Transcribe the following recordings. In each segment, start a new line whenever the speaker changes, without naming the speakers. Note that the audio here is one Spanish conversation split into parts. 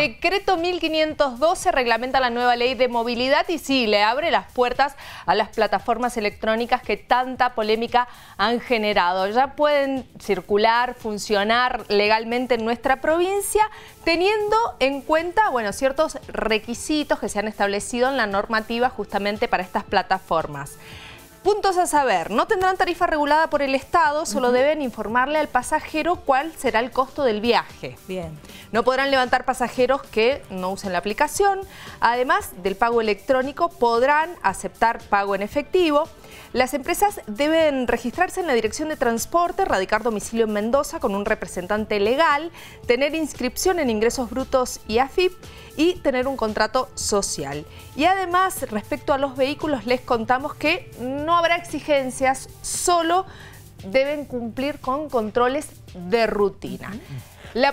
Decreto 1512 reglamenta la nueva ley de movilidad y sí, le abre las puertas a las plataformas electrónicas que tanta polémica han generado. Ya pueden circular, funcionar legalmente en nuestra provincia, teniendo en cuenta, bueno, ciertos requisitos que se han establecido en la normativa justamente para estas plataformas. Puntos a saber, no tendrán tarifa regulada por el Estado, solo deben informarle al pasajero cuál será el costo del viaje.
Bien.
No podrán levantar pasajeros que no usen la aplicación. Además del pago electrónico, podrán aceptar pago en efectivo. Las empresas deben registrarse en la Dirección de Transporte, radicar domicilio en Mendoza con un representante legal, tener inscripción en ingresos brutos y AFIP y tener un contrato social. Y además, respecto a los vehículos, les contamos que no habrá exigencias, solo deben cumplir con controles de rutina. La,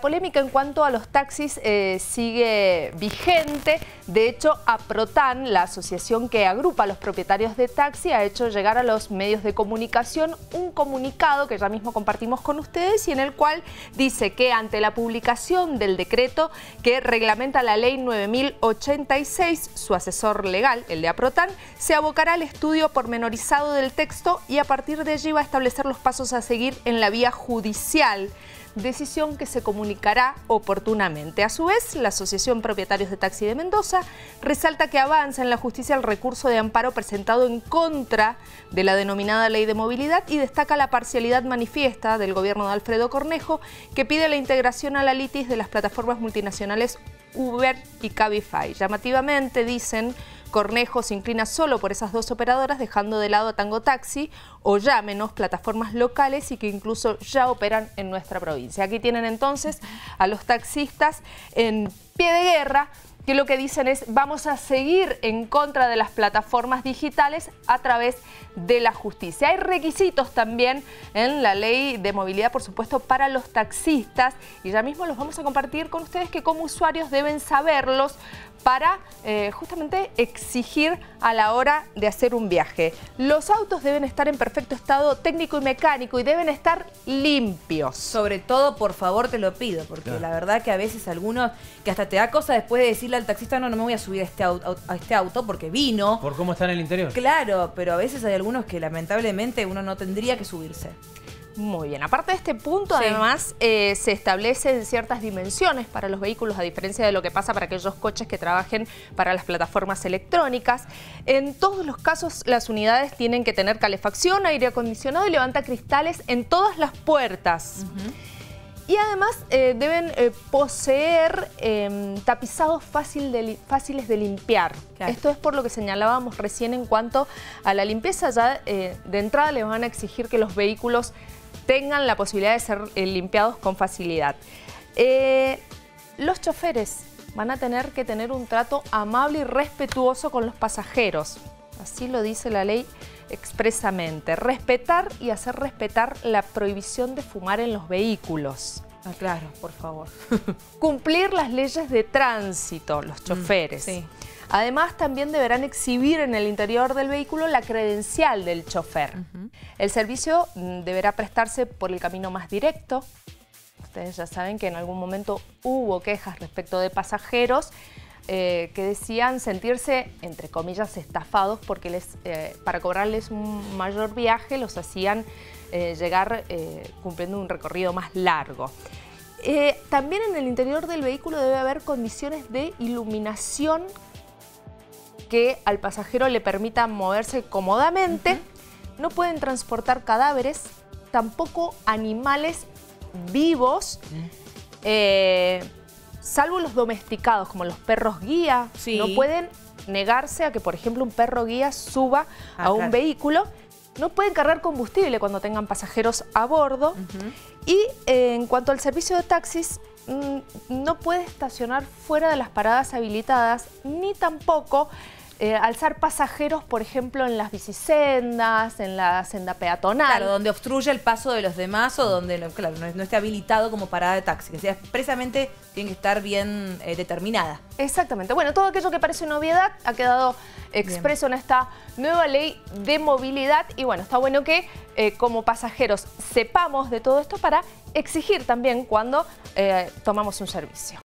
polémica en cuanto a los taxis eh, sigue vigente. De hecho, APROTAN, la asociación que agrupa a los propietarios de taxi, ha hecho llegar a los medios de comunicación un comunicado que ya mismo compartimos con ustedes y en el cual dice que ante la publicación del decreto que reglamenta la ley 9086, su asesor legal, el de APROTAN, se abocará al estudio pormenorizado del texto y a partir de allí va a establecer los pasos a seguir en la vía decisión que se comunicará oportunamente. A su vez, la Asociación Propietarios de Taxi de Mendoza resalta que avanza en la justicia el recurso de amparo presentado en contra de la denominada Ley de Movilidad y destaca la parcialidad manifiesta del gobierno de Alfredo Cornejo que pide la integración a la litis de las plataformas multinacionales Uber y Cabify. Llamativamente, dicen, Cornejo se inclina solo por esas dos operadoras, dejando de lado a Tango Taxi o ya menos plataformas locales y que incluso ya operan en nuestra provincia. Aquí tienen entonces a los taxistas en pie de guerra que lo que dicen es vamos a seguir en contra de las plataformas digitales a través de la justicia. Hay requisitos también en la ley de movilidad, por supuesto, para los taxistas y ya mismo los vamos a compartir con ustedes que como usuarios deben saberlos para eh, justamente exigir a la hora de hacer un viaje. Los autos deben estar en perfecto estado técnico y mecánico y deben estar limpios.
Sobre todo, por favor, te lo pido, porque la verdad que a veces algunos, que hasta te da cosa después de decirle al taxista, no, no me voy a subir a este, auto, a este auto porque vino.
¿Por cómo está en el interior?
Claro, pero a veces hay algunos que lamentablemente uno no tendría que subirse.
Muy bien, aparte de este punto, además, eh, se establecen ciertas dimensiones para los vehículos, a diferencia de lo que pasa para aquellos coches que trabajen para las plataformas electrónicas. En todos los casos, las unidades tienen que tener calefacción, aire acondicionado y levanta cristales en todas las puertas. Y además eh, deben eh, poseer em, tapizados fáciles de limpiar. Esto es por lo que señalábamos recién en cuanto a la limpieza. Ya de entrada les van a exigir que los vehículos tengan la posibilidad de ser eh, limpiados con facilidad. Eh, los choferes van a tener que tener un trato amable y respetuoso con los pasajeros. Así lo dice la ley expresamente. Respetar y hacer respetar la prohibición de fumar en los vehículos.
Ah, claro, por favor.
Cumplir las leyes de tránsito, los mm, choferes. sí. Además, también deberán exhibir en el interior del vehículo la credencial del chofer. El servicio mm, deberá prestarse por el camino más directo. Ustedes ya saben que en algún momento hubo quejas respecto de pasajeros eh, que decían sentirse, entre comillas, estafados porque les, eh, para cobrarles un mayor viaje los hacían eh, llegar cumpliendo un recorrido más largo. también en el interior del vehículo debe haber condiciones de iluminación que al pasajero le permita moverse cómodamente. No pueden transportar cadáveres, tampoco animales vivos, salvo los domesticados, como los perros guía. No pueden negarse a que, por ejemplo, un perro guía suba a un vehículo. No pueden cargar combustible cuando tengan pasajeros a bordo. Y eh, en cuanto al servicio de taxis, mm, no puede estacionar fuera de las paradas habilitadas, ni tampoco eh, alzar pasajeros, por ejemplo, en las bicisendas, en la senda peatonal.
Claro, donde obstruye el paso de los demás o donde no, esté habilitado como parada de taxi. Que sea expresamente tiene que estar bien eh, determinada.
Exactamente. Bueno, todo aquello que parece novedad ha quedado expreso en esta nueva ley de movilidad. Y bueno, está bueno que eh, como pasajeros sepamos de todo esto para exigir también cuando tomamos un servicio.